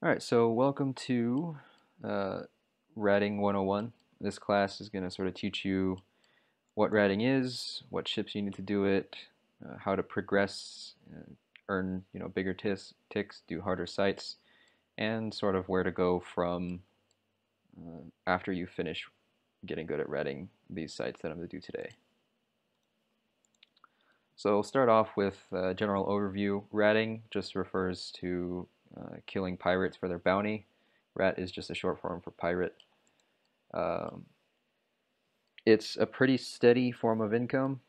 All right, so welcome to uh, Ratting 101. This class is going to sort of teach you what ratting is, what ships you need to do it, uh, how to progress, uh, earn you know bigger ticks, ticks, do harder sites, and sort of where to go from uh, after you finish getting good at ratting these sites that I'm going to do today. So we'll start off with a general overview. Ratting just refers to uh, killing pirates for their bounty. Rat is just a short form for pirate. Um, it's a pretty steady form of income.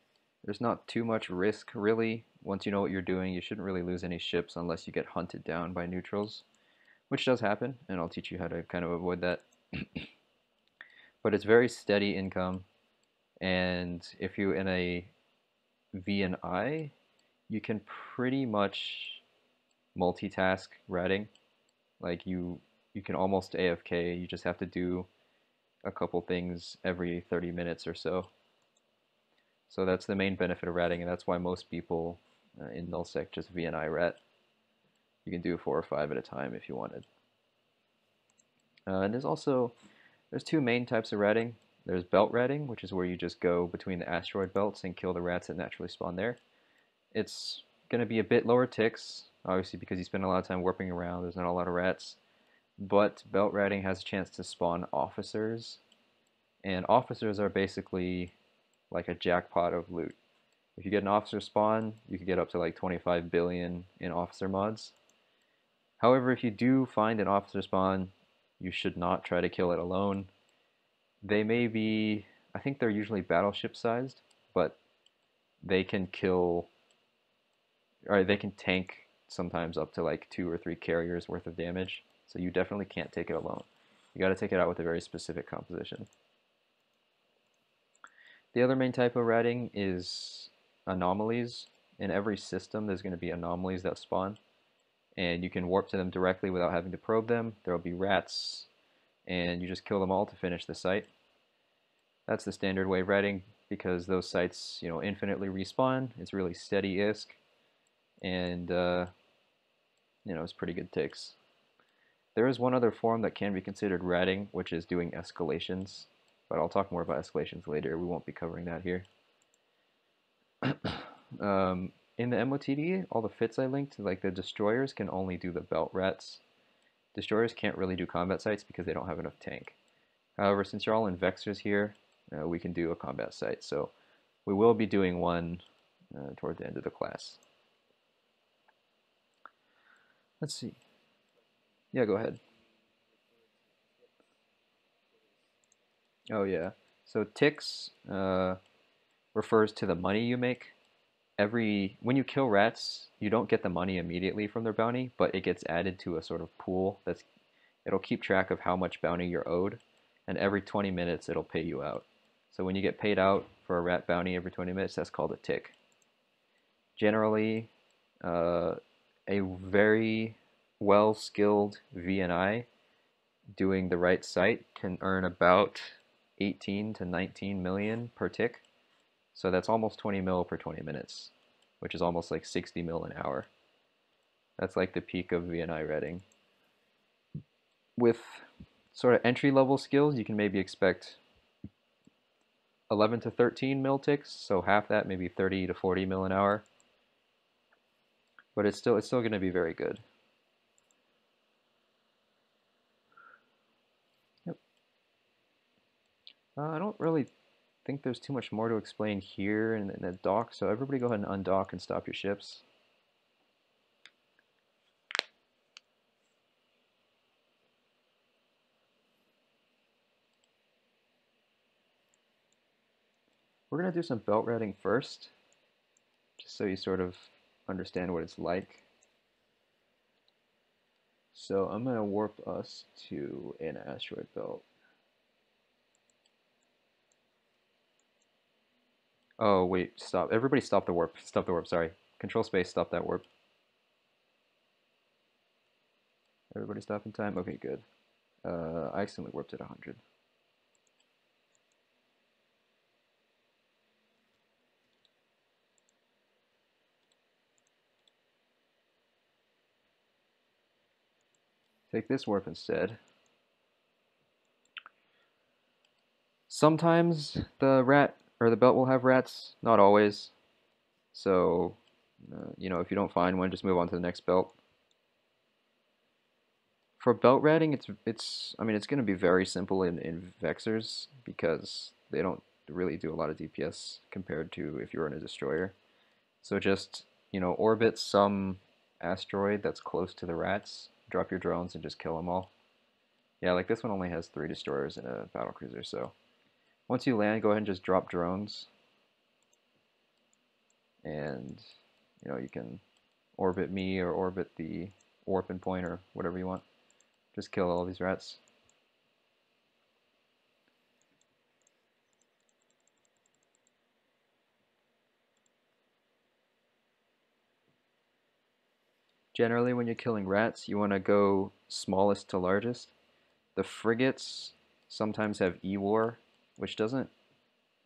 There's not too much risk, really. Once you know what you're doing, you shouldn't really lose any ships unless you get hunted down by neutrals, which does happen, and I'll teach you how to kind of avoid that. but it's very steady income, and if you're in a VNI, you can pretty much multitask ratting. Like you, you can almost AFK. You just have to do a couple things every 30 minutes or so. So that's the main benefit of ratting, and that's why most people uh, in nullsec just VNI rat. You can do four or five at a time if you wanted. Uh, and there's also there's two main types of ratting. There's belt ratting, which is where you just go between the asteroid belts and kill the rats that naturally spawn there. It's going to be a bit lower ticks, obviously because you spend a lot of time warping around, there's not a lot of rats. But belt ratting has a chance to spawn officers, and officers are basically like a jackpot of loot. If you get an officer spawn, you could get up to like 25 billion in officer mods. However, if you do find an officer spawn, you should not try to kill it alone. They may be, I think they're usually battleship sized, but they can kill, or they can tank sometimes up to like two or three carriers worth of damage. So you definitely can't take it alone. You got to take it out with a very specific composition. The other main type of ratting is anomalies. In every system, there's going to be anomalies that spawn, and you can warp to them directly without having to probe them. There will be rats, and you just kill them all to finish the site. That's the standard way of ratting because those sites, you know, infinitely respawn. It's really steady-isk, and uh, you know, it's pretty good ticks. There is one other form that can be considered ratting, which is doing escalations, but I'll talk more about escalations later. We won't be covering that here. um, in the MOTD, all the fits I linked, like the destroyers can only do the belt rats. Destroyers can't really do combat sites because they don't have enough tank. However, since you're all in Vexors here, uh, we can do a combat site. So we will be doing one uh, toward the end of the class. Let's see. Yeah, go ahead. Oh yeah. So ticks uh, refers to the money you make. Every when you kill rats, you don't get the money immediately from their bounty, but it gets added to a sort of pool that's it'll keep track of how much bounty you're owed, and every 20 minutes it'll pay you out. So when you get paid out for a rat bounty every 20 minutes, that's called a tick. Generally, uh, a very well-skilled VNI doing the right site can earn about 18 to 19 million per tick. So that's almost 20 mil per 20 minutes, which is almost like 60 mil an hour. That's like the peak of VNI ratting. With sort of entry-level skills, you can maybe expect 11 to 13 mil ticks, so half that, maybe 30 to 40 mil an hour but it's still it's still going to be very good. Yep. Uh, I don't really think there's too much more to explain here in, in the dock, so everybody go ahead and undock and stop your ships. We're going to do some belt ratting first, just so you sort of understand what it's like. So I'm going to warp us to an asteroid belt. Oh, wait, stop. Everybody stop the warp. Stop the warp, sorry. Control space, stop that warp. Everybody stop in time? Okay, good. Uh, I accidentally warped at 100. Take this warp instead. Sometimes the rat or the belt will have rats, not always. So, uh, you know, if you don't find one, just move on to the next belt. For belt ratting, it's it's I mean it's going to be very simple in in Vexors because they don't really do a lot of DPS compared to if you're in a destroyer. So just you know orbit some asteroid that's close to the rats, drop your drones and just kill them all. Yeah, like this one only has three destroyers and a battle cruiser, so once you land, go ahead and just drop drones. And, you know, you can orbit me or orbit the warping point or whatever you want. Just kill all these rats. Generally, when you're killing rats, you want to go smallest to largest. The frigates sometimes have E-War, which doesn't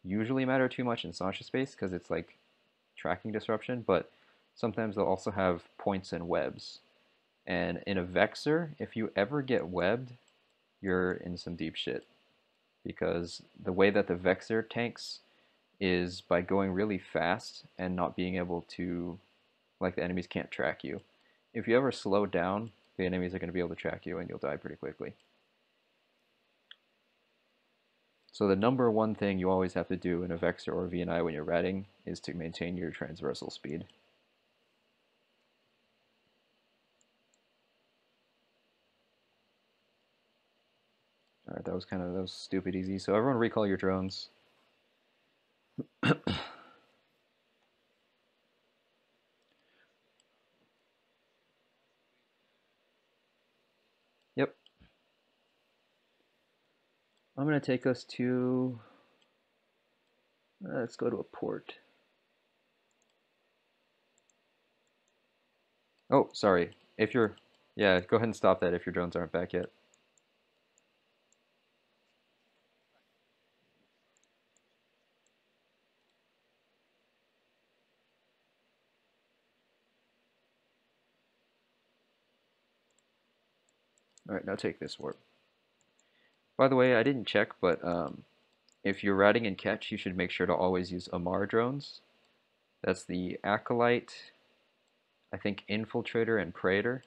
usually matter too much in Sansha space because it's like tracking disruption, but sometimes they'll also have points and webs. And in a Vexor, if you ever get webbed, you're in some deep shit. Because the way that the Vexor tanks is by going really fast and not being able to, like the enemies can't track you if you ever slow down, the enemies are going to be able to track you and you'll die pretty quickly. So the number one thing you always have to do in a Vexor or a VNI when you're ratting is to maintain your transversal speed. Alright, that was kind of that was stupid easy. So everyone recall your drones. I'm going to take us to, uh, let's go to a port. Oh, sorry. If you're, yeah, go ahead and stop that if your drones aren't back yet. All right, now take this warp. By the way, I didn't check, but um, if you're ratting in Catch, you should make sure to always use Amarr drones. That's the Acolyte, I think Infiltrator and Praetor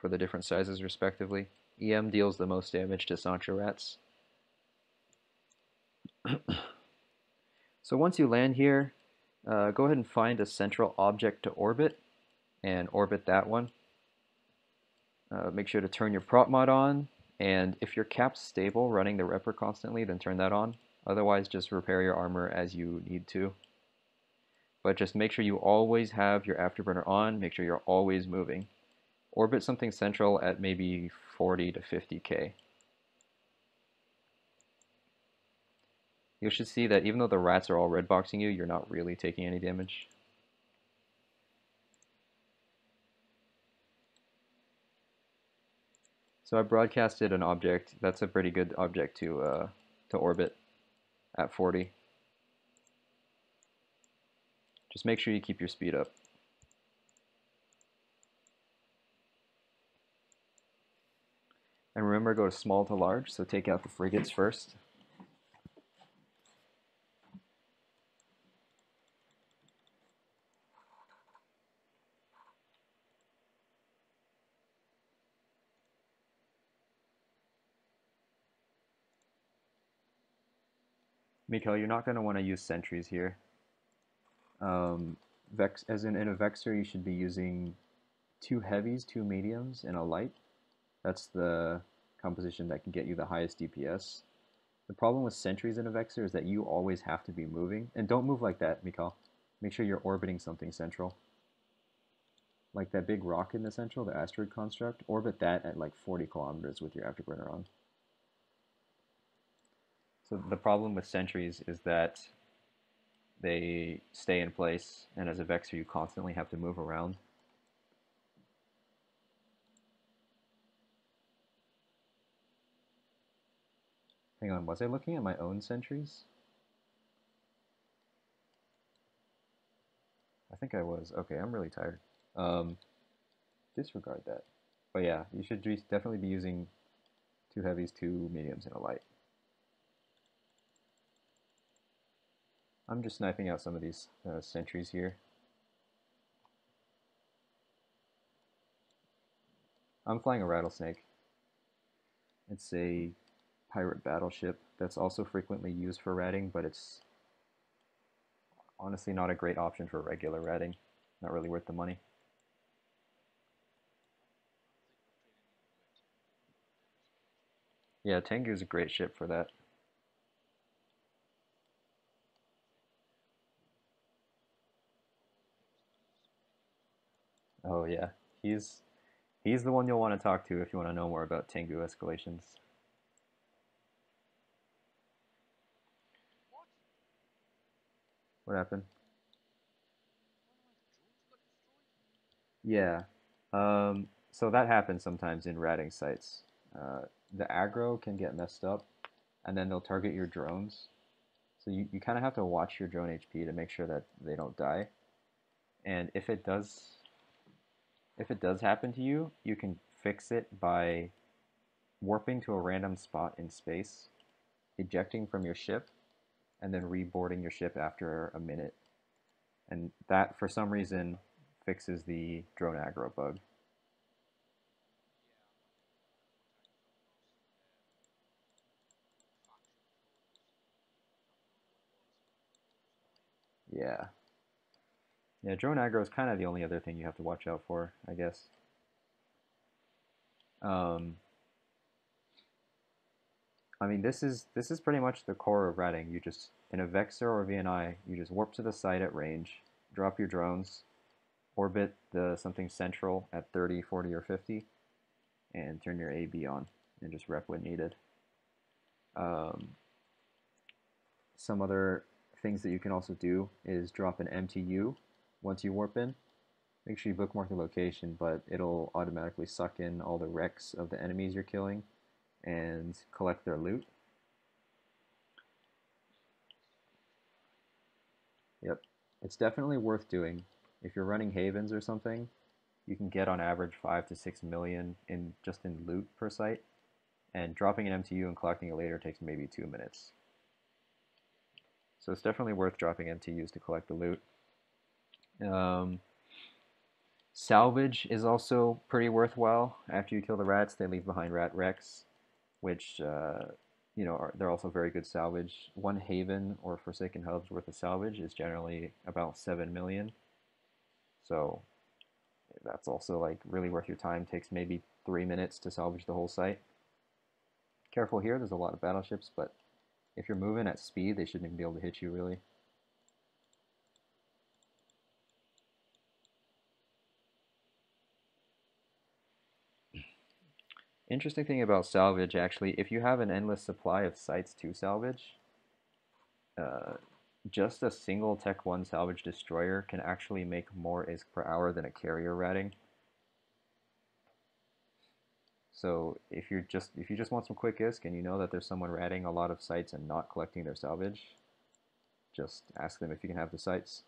for the different sizes respectively. EM deals the most damage to Sansha rats. so once you land here, uh, go ahead and find a central object to orbit and orbit that one. Uh, make sure to turn your prop mod on, and if your cap's stable running the repper constantly, then turn that on. Otherwise, just repair your armor as you need to. But just make sure you always have your afterburner on, make sure you're always moving. Orbit something central at maybe 40 to 50k. You should see that even though the rats are all red boxing you, you're not really taking any damage. So I broadcasted an object. That's a pretty good object to uh, to orbit at 40. Just make sure you keep your speed up. And remember, go to small to large, so take out the frigates first. Miko, you're not going to want to use sentries here. Um, Vex, as in, in a Vexor, you should be using two heavies, two mediums, and a light. That's the composition that can get you the highest DPS. The problem with sentries in a Vexor is that you always have to be moving. And don't move like that, Mikal. Make sure you're orbiting something central. Like that big rock in the central, the asteroid construct, orbit that at like 40 kilometers with your afterburner on. So the problem with sentries is that they stay in place, and as a Vexor you constantly have to move around. Hang on, was I looking at my own sentries? I think I was. Okay, I'm really tired. Um, disregard that. But yeah, you should definitely be using two heavies, two mediums, and a light. I'm just sniping out some of these uh, sentries here. I'm flying a rattlesnake. It's a pirate battleship that's also frequently used for ratting, but it's honestly not a great option for regular ratting. Not really worth the money. Yeah, Tengu is a great ship for that. Oh yeah, he's he's the one you'll want to talk to if you want to know more about Tengu escalations. What happened? Yeah. Um, so that happens sometimes in ratting sites. Uh, the aggro can get messed up, and then they'll target your drones. So you, you kind of have to watch your drone HP to make sure that they don't die. And if it does, if it does happen to you, you can fix it by warping to a random spot in space, ejecting from your ship, and then reboarding your ship after a minute. And that, for some reason, fixes the drone aggro bug. Yeah. Yeah, drone aggro is kind of the only other thing you have to watch out for, I guess. Um, I mean, this is this is pretty much the core of ratting. You just in a Vexor or VNI, you just warp to the site at range, drop your drones, orbit the something central at 30, 40, or 50, and turn your AB on and just rep when needed. Um, some other things that you can also do is drop an MTU once you warp in. Make sure you bookmark the location, but it'll automatically suck in all the wrecks of the enemies you're killing and collect their loot. Yep, it's definitely worth doing. If you're running havens or something, you can get on average five to six million in just in loot per site, and dropping an MTU and collecting it later takes maybe two minutes. So it's definitely worth dropping MTUs to collect the loot. Um, salvage is also pretty worthwhile. After you kill the rats, they leave behind rat wrecks which uh, you know are, they're also very good salvage. One Haven or Forsaken Hubs worth of salvage is generally about seven million. So that's also like really worth your time. Takes maybe three minutes to salvage the whole site. Careful here, there's a lot of battleships, but if you're moving at speed, they shouldn't even be able to hit you really. Interesting thing about salvage, actually, if you have an endless supply of sites to salvage, uh, just a single Tech 1 salvage destroyer can actually make more ISK per hour than a carrier ratting. So if you're just if you just want some quick ISK and you know that there's someone ratting a lot of sites and not collecting their salvage, just ask them if you can have the sites.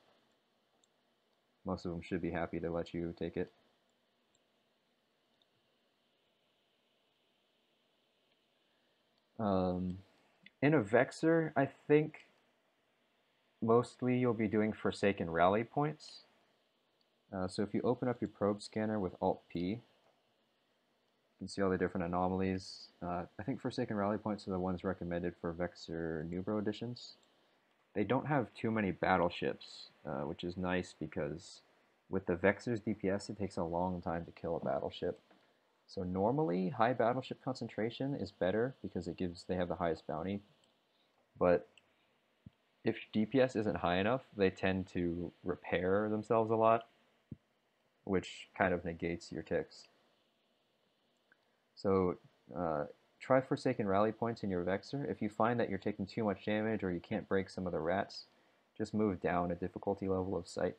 Most of them should be happy to let you take it. Um, in a Vexor, I think mostly you'll be doing Forsaken rally points. Uh, so if you open up your probe scanner with Alt-P, you can see all the different anomalies. Uh, I think Forsaken rally points are the ones recommended for Vexor Nubro editions. They don't have too many battleships, uh, which is nice because with the Vexor's DPS, it takes a long time to kill a battleship. So normally high battleship concentration is better because it gives they have the highest bounty. But if DPS isn't high enough, they tend to repair themselves a lot, which kind of negates your ticks. So uh, try Forsaken rally points in your Vexor. If you find that you're taking too much damage or you can't break some of the rats, just move down a difficulty level of sight.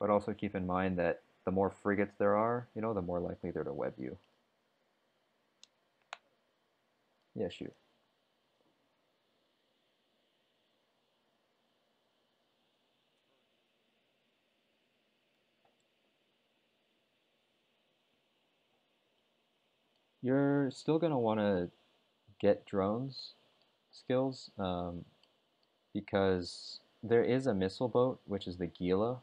But also keep in mind that the more frigates there are, you know, the more likely they're to web you. Yeah, shoot. You're still going to want to get drones skills um, because there is a missile boat, which is the Gila.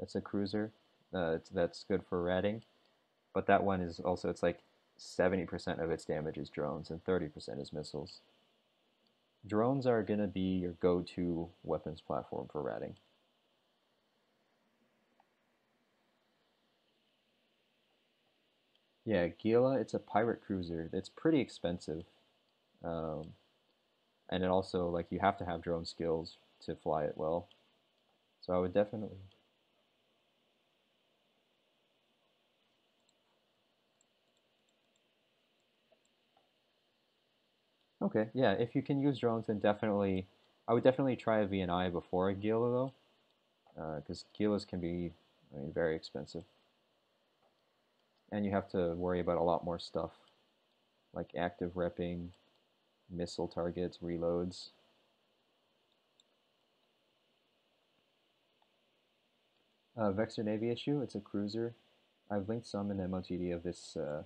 It's a cruiser uh, that's good for ratting, but that one is also, it's like 70% of its damage is drones and 30% is missiles. Drones are going to be your go-to weapons platform for ratting. Yeah, Gila, it's a pirate cruiser. It's pretty expensive. Um, and it also, like, you have to have drone skills to fly it well. So I would definitely... Okay, yeah, if you can use drones, then definitely, I would definitely try a VNI before a Gila, though, because uh, Gilas can be, I mean, very expensive. And you have to worry about a lot more stuff, like active repping, missile targets, reloads. Uh, Vexor Navy issue, it's a cruiser. I've linked some in the MOTD of this, uh,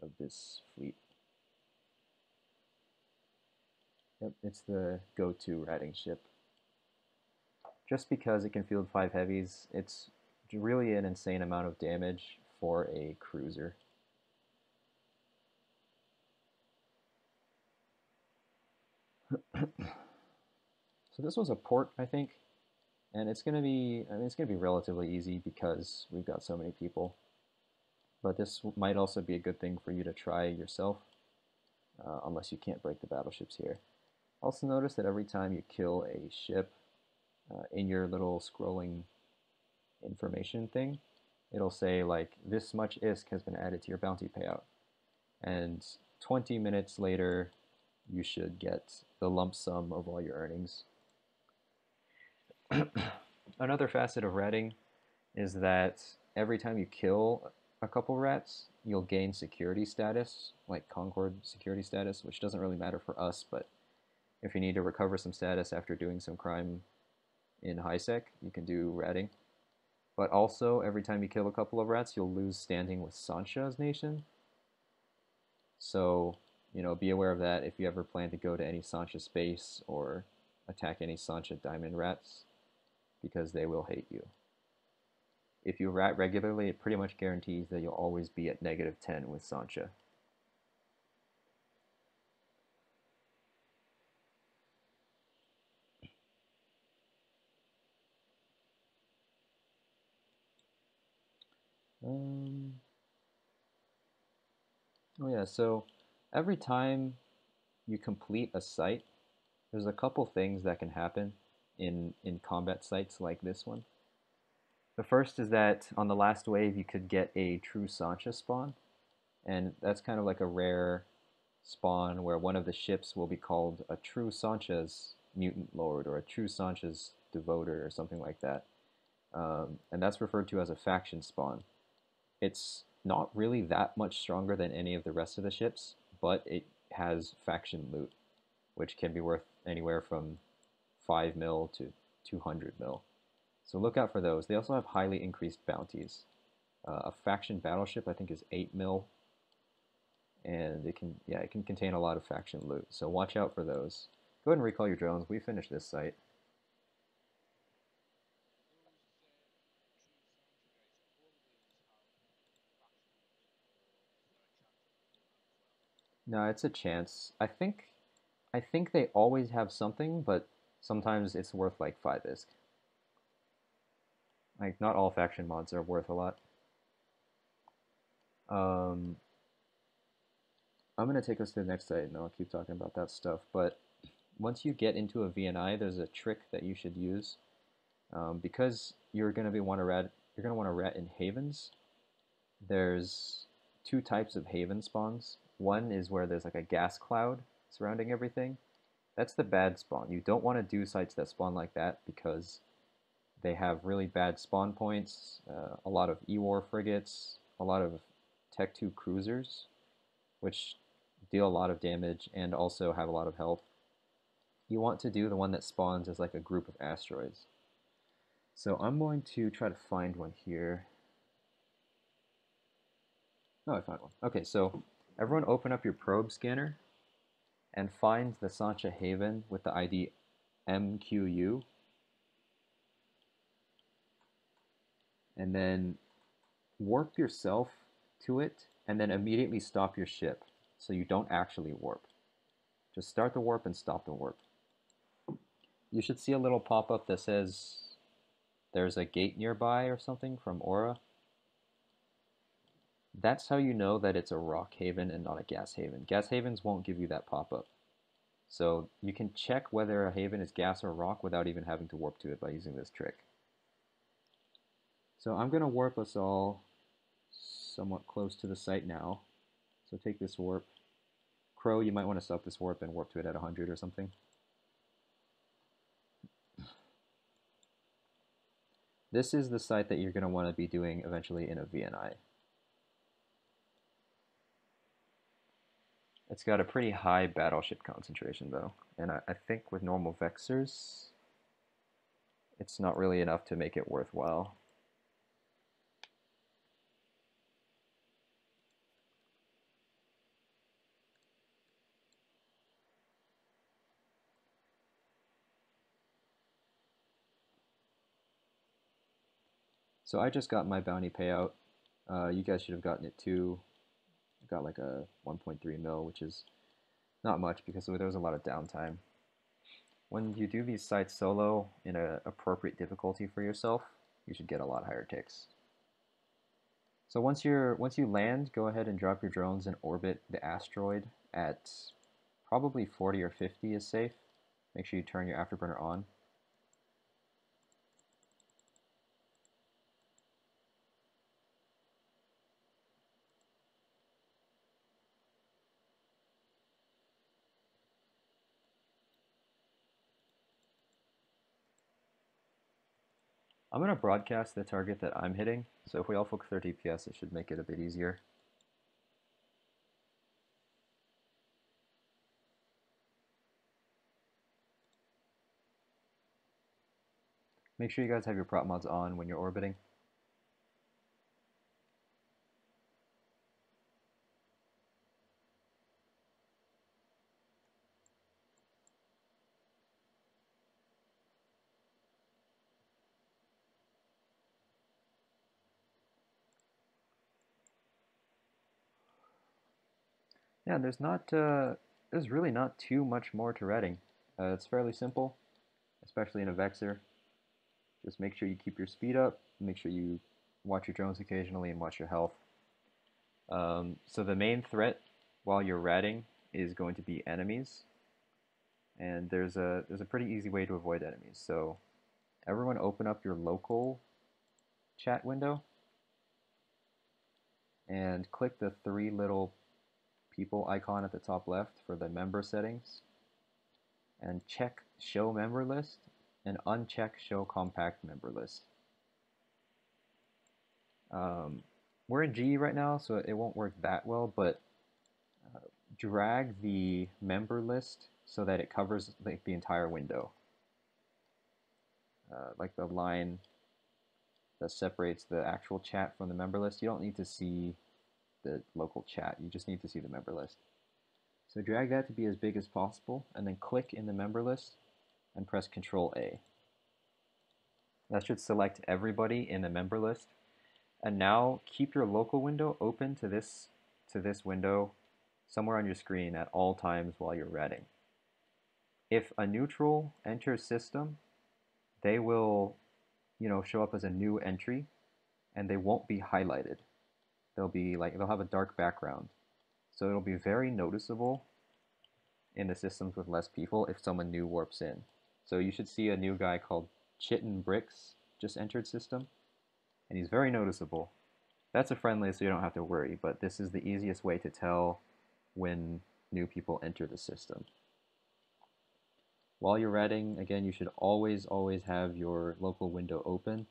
of this fleet. Yep, it's the go-to ratting ship. Just because it can field five heavies, it's really an insane amount of damage for a cruiser. so this was a port, I think, and it's going to be, I mean, it's going to be relatively easy because we've got so many people. But this might also be a good thing for you to try yourself, uh, unless you can't break the battleships here. Also notice that every time you kill a ship uh, in your little scrolling information thing, it'll say like this much ISK has been added to your bounty payout. And 20 minutes later, you should get the lump sum of all your earnings. Another facet of ratting is that every time you kill a couple rats, you'll gain security status, like Concord security status, which doesn't really matter for us, but if you need to recover some status after doing some crime in HiSec, you can do ratting. But also, every time you kill a couple of rats, you'll lose standing with Sansha's nation. So, you know, be aware of that if you ever plan to go to any Sansha space or attack any Sansha diamond rats, because they will hate you. If you rat regularly, it pretty much guarantees that you'll always be at negative 10 with Sansha. Oh yeah, so every time you complete a site, there's a couple things that can happen in, in combat sites like this one. The first is that on the last wave you could get a true Sansha spawn, and that's kind of like a rare spawn where one of the ships will be called a true Sansha's mutant lord or a true Sansha's devoter or something like that. Um, and that's referred to as a faction spawn. It's not really that much stronger than any of the rest of the ships, but it has faction loot, which can be worth anywhere from 5 mil to 200 mil. So look out for those. They also have highly increased bounties. Uh, a faction battleship, I think, is 8 mil, and it can, yeah, it can contain a lot of faction loot. So watch out for those. Go ahead and recall your drones. We finished this site. No, it's a chance. I think I think they always have something, but sometimes it's worth like 5 ISK. Like, not all faction mods are worth a lot. Um, I'm going to take us to the next site, and I'll keep talking about that stuff. But once you get into a VNI, there's a trick that you should use. Um, because you're going to be want to rat, you're going to want to rat in havens. There's two types of haven spawns. One is where there's like a gas cloud surrounding everything. That's the bad spawn. You don't want to do sites that spawn like that because they have really bad spawn points, uh, a lot of E-War frigates, a lot of Tech 2 cruisers, which deal a lot of damage and also have a lot of health. You want to do the one that spawns as like a group of asteroids. So I'm going to try to find one here. Oh, I found one. Okay, so Everyone open up your probe scanner and find the Sansha Haven with the ID MQU. And then warp yourself to it and then immediately stop your ship so you don't actually warp. Just start the warp and stop the warp. You should see a little pop-up that says there's a gate nearby or something from Aura. That's how you know that it's a rock haven and not a gas haven. Gas havens won't give you that pop-up. So you can check whether a haven is gas or rock without even having to warp to it by using this trick. So I'm going to warp us all somewhat close to the site now. So take this warp. Crow, you might want to stop this warp and warp to it at 100 or something. This is the site that you're going to want to be doing eventually in a VNI. It's got a pretty high battleship concentration though, and I, I think with normal Vexors, it's not really enough to make it worthwhile. So I just got my bounty payout. Uh, you guys should have gotten it too. Got like a 1.3 mil, which is not much because there was a lot of downtime. When you do these sites solo in an appropriate difficulty for yourself, you should get a lot higher ticks. So once you're once you land, go ahead and drop your drones and orbit the asteroid at probably 40 or 50 is safe. Make sure you turn your afterburner on. I'm going to broadcast the target that I'm hitting, so if we all focus 30 DPS, it should make it a bit easier. Make sure you guys have your prop mods on when you're orbiting. Yeah, there's not, uh, there's really not too much more to ratting. Uh, it's fairly simple, especially in a Vexor. Just make sure you keep your speed up, make sure you watch your drones occasionally and watch your health. Um, so the main threat while you're ratting is going to be enemies. And there's a, there's a pretty easy way to avoid enemies. So everyone open up your local chat window and click the three little people icon at the top left for the member settings and check show member list and uncheck show compact member list. Um, we're in G right now, so it won't work that well, but uh, drag the member list so that it covers like the entire window. Uh, like the line that separates the actual chat from the member list. You don't need to see the local chat. You just need to see the member list. So drag that to be as big as possible, and then click in the member list and press Control A. That should select everybody in the member list. And now keep your local window open to this to this window somewhere on your screen at all times while you're ratting. If a neutral enters system, they will, you know, show up as a new entry and they won't be highlighted they'll be like they'll have a dark background. So it'll be very noticeable in the systems with less people if someone new warps in. So you should see a new guy called Chitin Bricks just entered system, and he's very noticeable. That's a friendly, so you don't have to worry, but this is the easiest way to tell when new people enter the system. While you're ratting, again, you should always, always have your local window open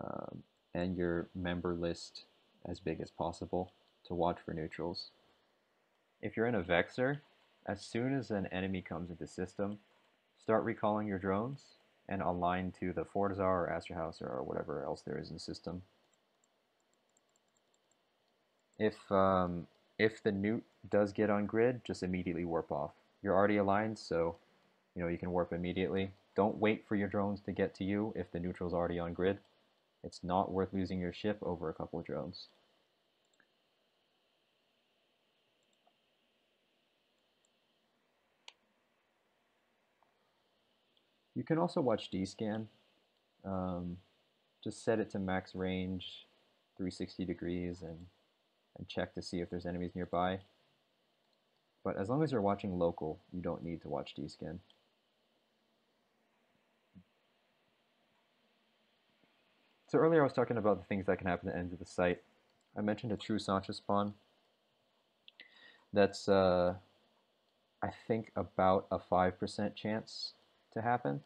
um, and your member list as big as possible to watch for neutrals. If you're in a Vexor, as soon as an enemy comes into system, start recalling your drones and align to the Fortizar or Astrahus or whatever else there is in the system. If um, if the newt does get on grid, just immediately warp off. You're already aligned, so you know you can warp immediately. Don't wait for your drones to get to you if the neutral's already on grid. It's not worth losing your ship over a couple drones. You can also watch D-scan. Um, just set it to max range, 360 degrees, and, and check to see if there's enemies nearby. But as long as you're watching local, you don't need to watch D-scan. So earlier I was talking about the things that can happen at the end of the site. I mentioned a true Sansha spawn. That's, uh, I think, about a 5% chance to happen.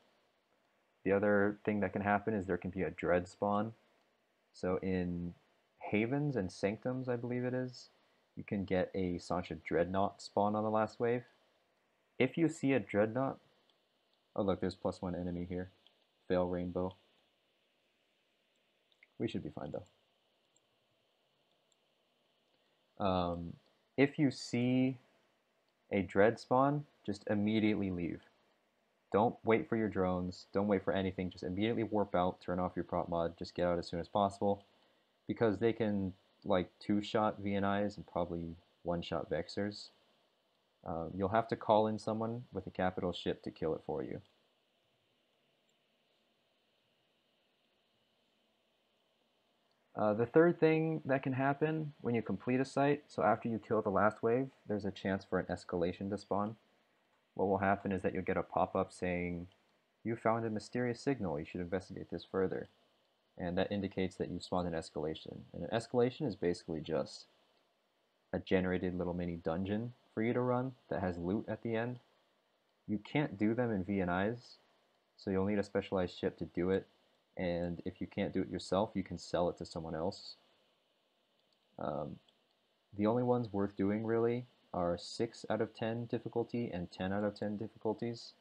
The other thing that can happen is there can be a dread spawn. So in Havens and Sanctums, I believe it is, you can get a Sansha Dreadnought spawn on the last wave. If you see a Dreadnought, oh look, there's plus one enemy here. Fail Rainbow. We should be fine though. Um, if you see a Dread spawn, just immediately leave. Don't wait for your drones. Don't wait for anything. Just immediately warp out, turn off your prop mod, just get out as soon as possible. Because they can like two-shot VNIs and probably one-shot Vexors. Um, you'll have to call in someone with a capital ship to kill it for you. Uh, the third thing that can happen when you complete a site, so after you kill the last wave, there's a chance for an escalation to spawn what will happen is that you'll get a pop-up saying, you found a mysterious signal, you should investigate this further. And that indicates that you've spawned an escalation. And an escalation is basically just a generated little mini dungeon for you to run that has loot at the end. You can't do them in VNIs, so you'll need a specialized ship to do it. And if you can't do it yourself, you can sell it to someone else. Um, the only ones worth doing really are 6 out of 10 difficulty and 10 out of 10 difficulties.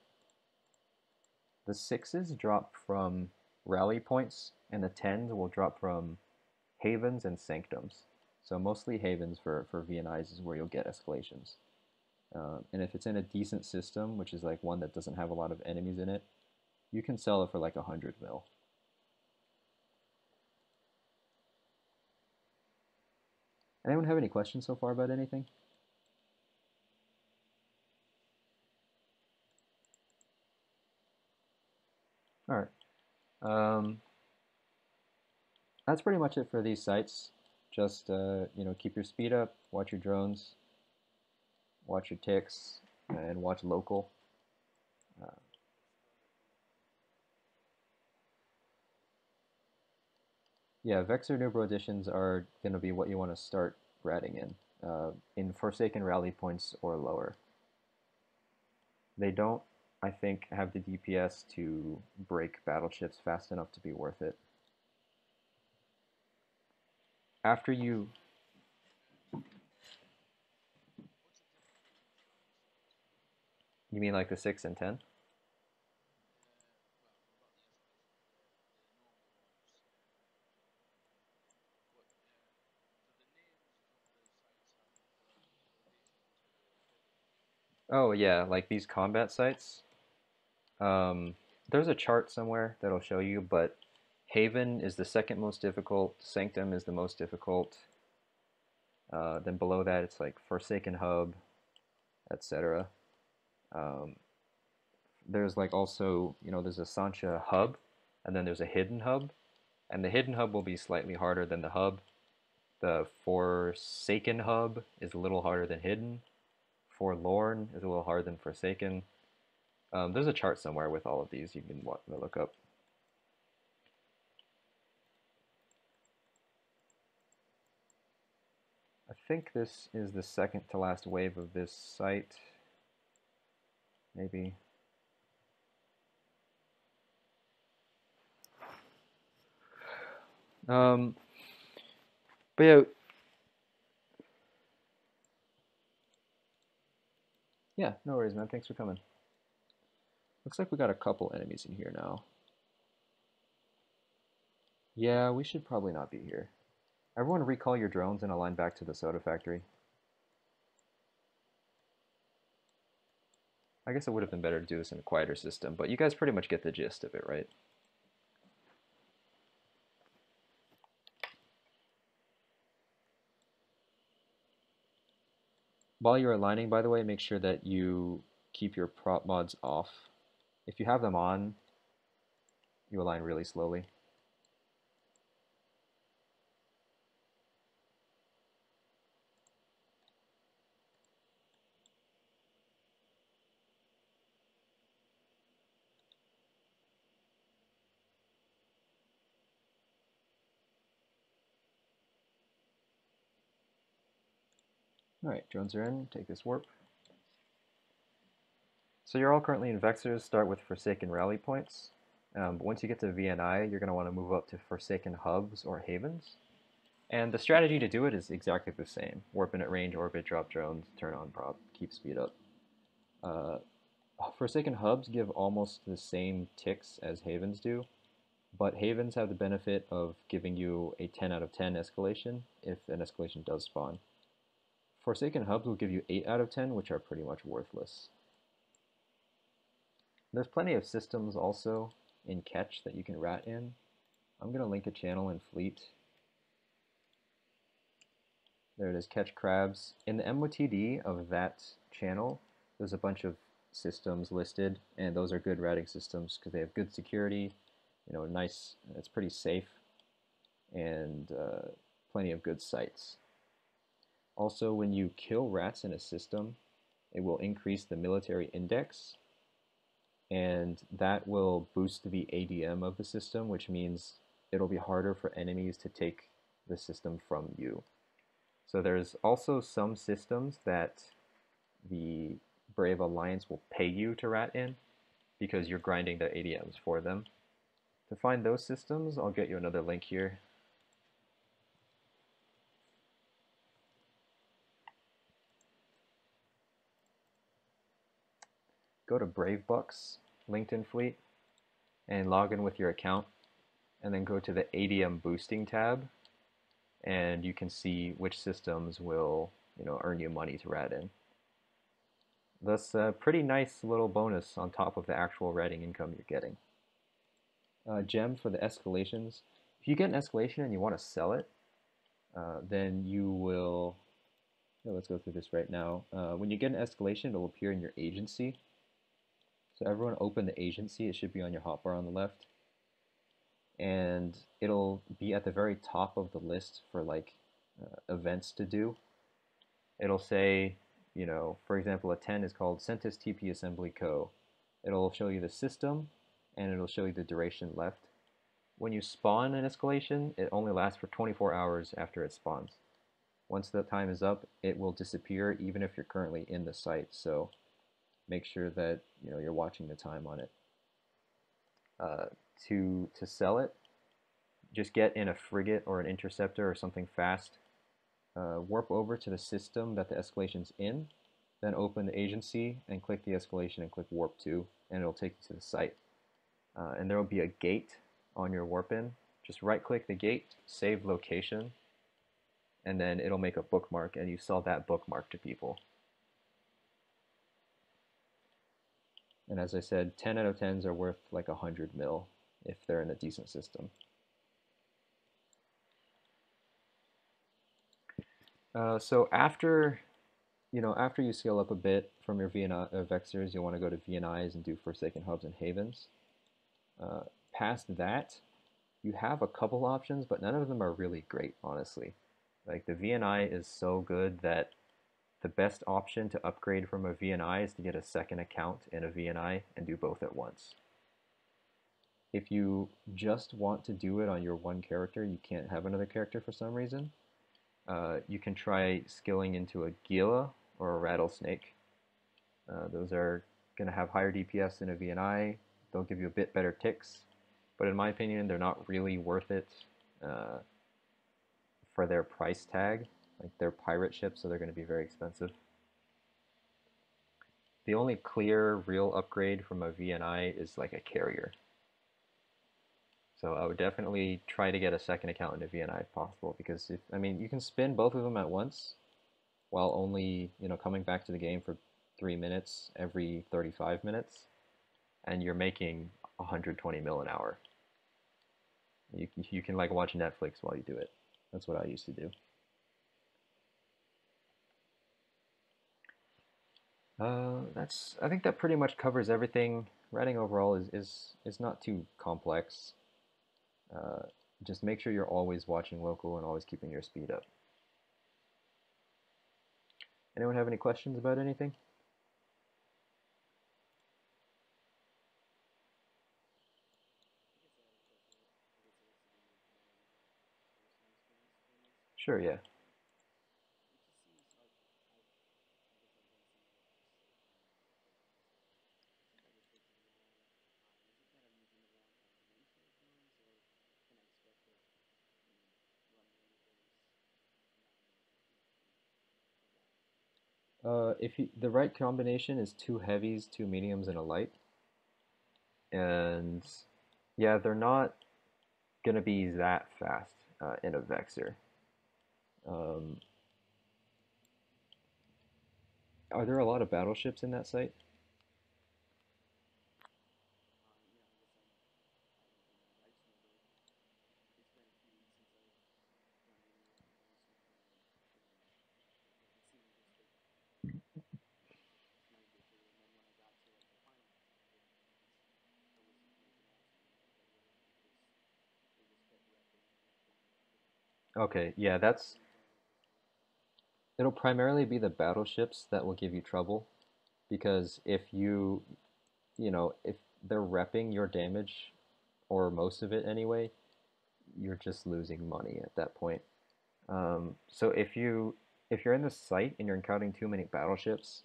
The 6s drop from rally points, and the 10s will drop from havens and sanctums. So mostly havens for, for VNIs is where you'll get escalations. Uh, and if it's in a decent system, which is like one that doesn't have a lot of enemies in it, you can sell it for like 100 mil. Anyone have any questions so far about anything? All right. Um, that's pretty much it for these sites. Just uh, you know, keep your speed up, watch your drones, watch your ticks, and watch local. Yeah, Vexor Nubro additions are going to be what you want to start ratting in, uh, in Forsaken rally points or lower. They don't I think, have the DPS to break battleships fast enough to be worth it. After you... You mean like the 6 and 10? Oh yeah, like these combat sites. Um, there's a chart somewhere that'll show you, but Haven is the second most difficult, Sanctum is the most difficult. Uh, then below that, it's like Forsaken Hub, etc. Um, there's like also, you know, there's a Sansha Hub, and then there's a Hidden Hub, and the Hidden Hub will be slightly harder than the Hub. The Forsaken Hub is a little harder than Hidden. Forlorn is a little harder than Forsaken. Um, there's a chart somewhere with all of these you can look up. I think this is the second to last wave of this site. Maybe. Um, but yeah, Yeah, no worries, man. Thanks for coming. Looks like we got a couple enemies in here now. Yeah, we should probably not be here. Everyone recall your drones and align back to the soda factory. I guess it would have been better to do this in a quieter system, but you guys pretty much get the gist of it, right? While you're aligning, by the way, make sure that you keep your prop mods off. If you have them on, you align really slowly. Alright, drones are in, take this warp. So you're all currently in Vexors, start with Forsaken Rally Points. Um, but once you get to VNI, you're going to want to move up to Forsaken Hubs or Havens. And the strategy to do it is exactly the same. Warp in at range, orbit, drop drones, turn on prop, keep speed up. Uh, Forsaken Hubs give almost the same ticks as Havens do, but Havens have the benefit of giving you a 10 out of 10 escalation if an escalation does spawn. Forsaken Hubs will give you 8 out of 10, which are pretty much worthless. There's plenty of systems also in Catch that you can rat in. I'm going to link a channel in Fleet. There it is, Catch Crabs. In the MOTD of that channel, there's a bunch of systems listed, and those are good ratting systems because they have good security, you know, a nice, it's pretty safe, and uh, plenty of good sites. Also, when you kill rats in a system, it will increase the military index, and that will boost the ADM of the system, which means it'll be harder for enemies to take the system from you. So there's also some systems that the Brave Alliance will pay you to rat in because you're grinding the ADMs for them. To find those systems, I'll get you another link here. Go to Bravebucks LinkedIn Fleet and log in with your account and then go to the ADM boosting tab and you can see which systems will you know earn you money to rat in. That's a pretty nice little bonus on top of the actual ratting income you're getting. Uh, gem for the escalations. If you get an escalation and you want to sell it, uh, then you will, let's go through this right now. Uh, when you get an escalation, it will appear in your agency. So everyone open the agency. It should be on your hotbar on the left. And it'll be at the very top of the list for like uh, events to do. It'll say, you know, for example, a 10 is called Centis TP Assembly Co. It'll show you the system and it'll show you the duration left. When you spawn an escalation, it only lasts for 24 hours after it spawns. Once the time is up, it will disappear even if you're currently in the site. So make sure that you know you're watching the time on it. Uh, to to sell it, just get in a frigate or an interceptor or something fast. Uh, warp over to the system that the escalation's in, then open the agency and click the escalation and click warp to, and it'll take you to the site. Uh, and there will be a gate on your warp in. Just right click the gate, save location, and then it'll make a bookmark and you sell that bookmark to people. And as I said, 10 out of 10s are worth like 100 mil if they're in a decent system. Uh, so after, you know, after you scale up a bit from your VNI, uh, Vexors, you want to go to VNIs and do Forsaken Hubs and Havens. Uh, past that, you have a couple options, but none of them are really great, honestly. Like the VNI is so good that the best option to upgrade from a VNI is to get a second account in a VNI and do both at once. If you just want to do it on your one character, you can't have another character for some reason, uh, you can try skilling into a Gila or a Rattlesnake. Uh, those are going to have higher DPS than a VNI. They'll give you a bit better ticks, but in my opinion, they're not really worth it uh, for their price tag. Like they're pirate ships, so they're going to be very expensive. The only clear, real upgrade from a VNI is like a carrier. So I would definitely try to get a second account in a VNI if possible, because if I mean you can spin both of them at once, while only you know coming back to the game for three minutes every 35 minutes, and you're making 120 mil an hour. You, you can like watch Netflix while you do it. That's what I used to do. Uh, that's I think that pretty much covers everything. Ratting overall is is is not too complex. Uh, just make sure you're always watching local and always keeping your speed up. Anyone have any questions about anything? Sure, yeah. If you, the right combination is two heavies, two mediums, and a light. And yeah, they're not going to be that fast uh, in a Vexor. Um, are there a lot of battleships in that site? Okay, yeah, that's it'll primarily be the battleships that will give you trouble because if you you know, if they're repping your damage or most of it anyway, you're just losing money at that point. Um, so if you if you're in the site and you're encountering too many battleships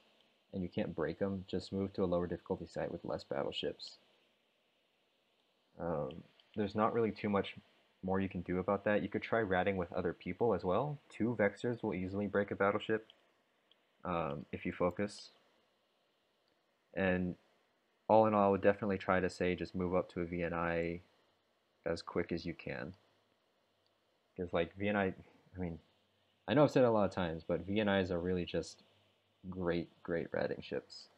and you can't break them, just move to a lower difficulty site with less battleships. Um, there's not really too much more you can do about that. You could try ratting with other people as well. Two Vexors will easily break a battleship um, if you focus. And all in all, I would definitely try to say just move up to a VNI as quick as you can. Because like VNI, I mean, I know I've said it a lot of times, but VNIs are really just great, great ratting ships.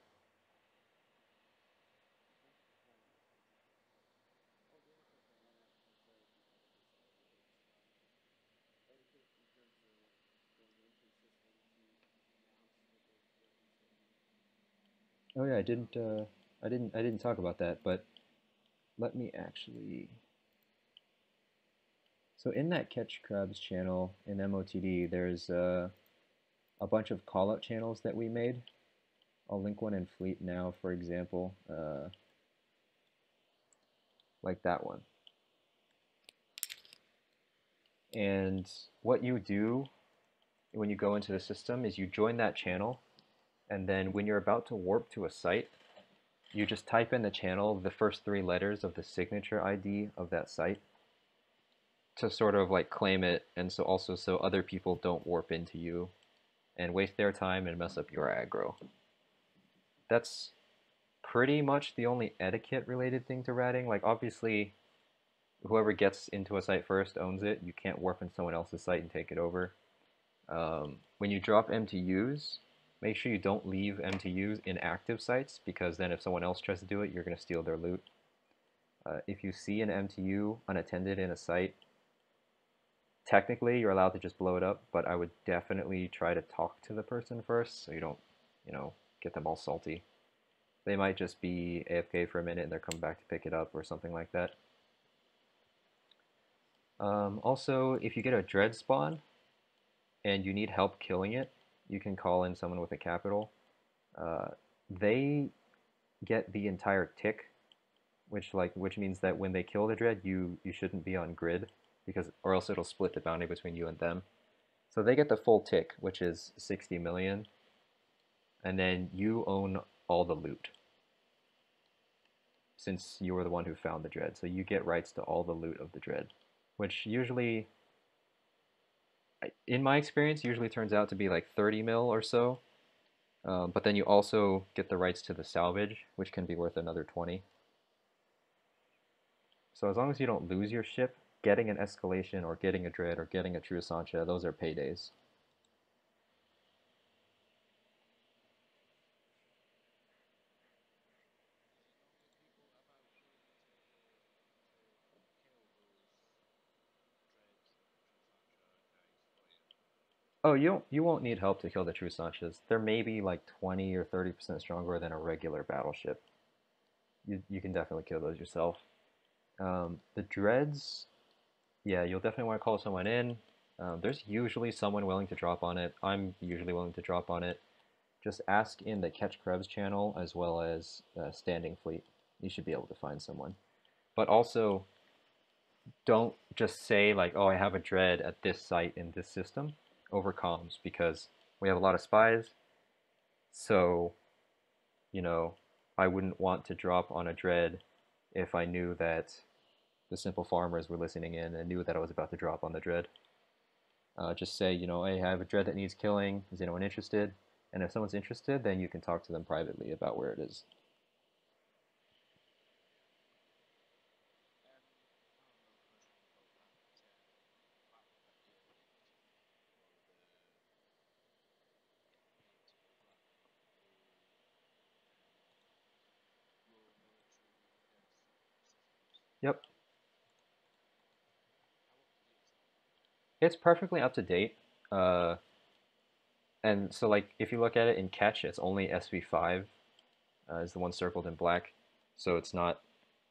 I didn't. Uh, I didn't. I didn't talk about that, but let me actually. So in that Catch Crabs channel in MOTD, there's uh, a bunch of callout channels that we made. I'll link one in Fleet now, for example, uh, like that one. And what you do when you go into the system is you join that channel and then when you're about to warp to a site, you just type in the channel the first three letters of the signature ID of that site to sort of like claim it and so also so other people don't warp into you and waste their time and mess up your aggro. That's pretty much the only etiquette related thing to ratting. Like obviously whoever gets into a site first owns it. You can't warp in someone else's site and take it over. Um, when you drop MTUs, Make sure you don't leave MTUs in active sites because then if someone else tries to do it, you're going to steal their loot. Uh, if you see an MTU unattended in a site, technically you're allowed to just blow it up, but I would definitely try to talk to the person first so you don't, you know, get them all salty. They might just be AFK for a minute and they're coming back to pick it up or something like that. Um, also, if you get a dread spawn and you need help killing it, you can call in someone with a capital. Uh, they get the entire tick, which like which means that when they kill the dread, you you shouldn't be on grid because or else it'll split the bounty between you and them. So they get the full tick, which is 60 million, and then you own all the loot since you were the one who found the dread. So you get rights to all the loot of the dread, which usually in my experience, usually turns out to be like 30 mil or so. Um, but then you also get the rights to the salvage, which can be worth another 20. So as long as you don't lose your ship, getting an escalation or getting a dread or getting a true Sansha, those are paydays. Oh, you don't, you won't need help to kill the true Sanshas. They're maybe like 20 or 30% stronger than a regular battleship. You, you can definitely kill those yourself. Um, the dreads, yeah, you'll definitely want to call someone in. Um, there's usually someone willing to drop on it. I'm usually willing to drop on it. Just ask in the Catch Crabs channel as well as uh, Standing Fleet. You should be able to find someone. But also, don't just say like, oh, I have a dread at this site in this system over comms because we have a lot of spies. So, you know, I wouldn't want to drop on a dread if I knew that the simple farmers were listening in and knew that I was about to drop on the dread. Uh, just say, you know, hey, I have a dread that needs killing. Is anyone interested? And if someone's interested, then you can talk to them privately about where it is. Yep. It's perfectly up to date. Uh, and so like if you look at it in catch, it's only SV5 uh, is the one circled in black. So it's not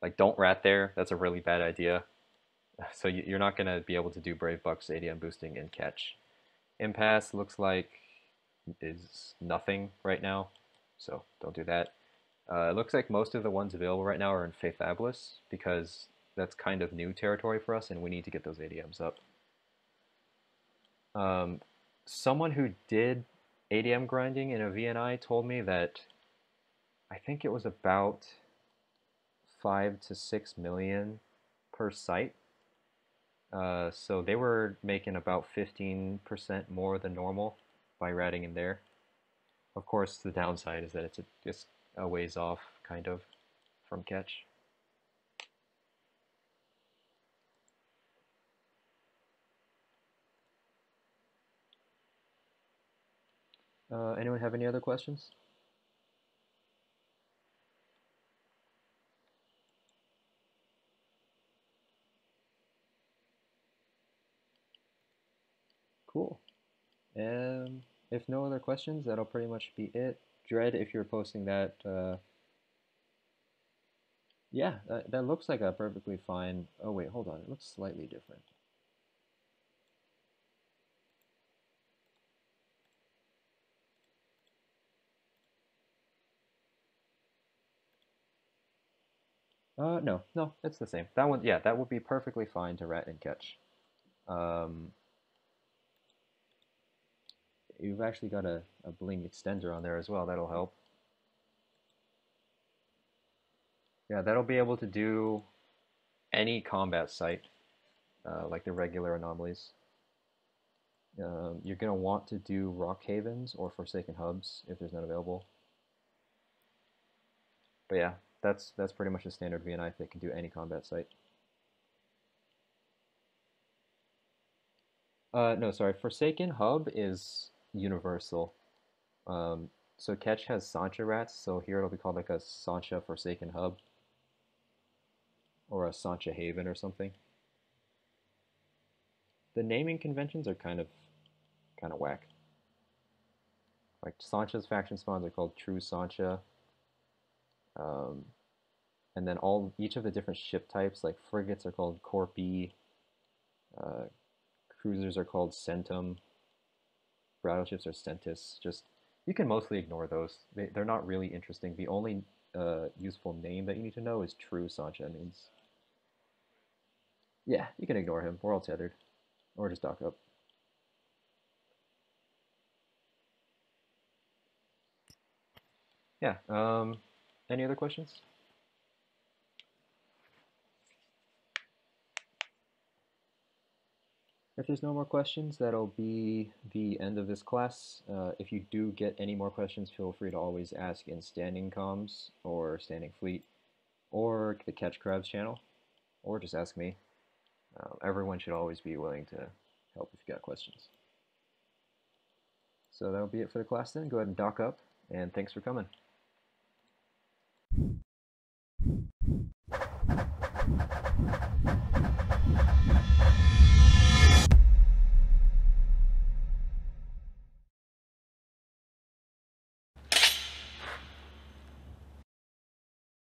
like don't rat there. That's a really bad idea. So you're not gonna be able to do Brave Bucks ADM boosting in catch. Impass looks like is nothing right now, so don't do that. Uh, it looks like most of the ones available right now are in Feythabolis because that's kind of new territory for us and we need to get those ADMs up. Um, someone who did ADM grinding in a VNI told me that I think it was about five to six million per site. Uh, so they were making about 15% more than normal by ratting in there. Of course, the downside is that it's a, just a ways off, kind of, from catch. Uh, anyone have any other questions? Cool. And if no other questions, that'll pretty much be it. Dread, if you're posting that, uh, yeah, that, that looks like a perfectly fine, oh wait, hold on, it looks slightly different. Uh, no, no, it's the same. That one, yeah, that would be perfectly fine to rat and catch. Um, you've actually got a, a bling extender on there as well. That'll help. Yeah, that'll be able to do any combat site, uh, like the regular anomalies. Um, you're going to want to do Rock Havens or Forsaken Hubs if there's none available. But yeah, that's that's pretty much a standard VNI that can do any combat site. Uh, no, sorry. Forsaken Hub is universal. Um, so Catch has Sansha rats, so here it'll be called like a Sansha Forsaken Hub. Or a Sansha Haven or something. The naming conventions are kind of kind of whack. Like Sansha's faction spawns are called True Sancha. Um, and then all each of the different ship types, like frigates are called Corpi, uh, cruisers are called Centum, battleships or Centis. Just you can mostly ignore those. They, they're not really interesting. The only uh, useful name that you need to know is True Sansha means. Yeah, you can ignore him. We're all tethered, or just dock up. Yeah. Um, any other questions? If there's no more questions, that'll be the end of this class. Uh, if you do get any more questions, feel free to always ask in Standing Comms or Standing Fleet or the Catch Crabs channel, or just ask me. Uh, everyone should always be willing to help if you got questions. So that'll be it for the class then. Go ahead and dock up, and thanks for coming.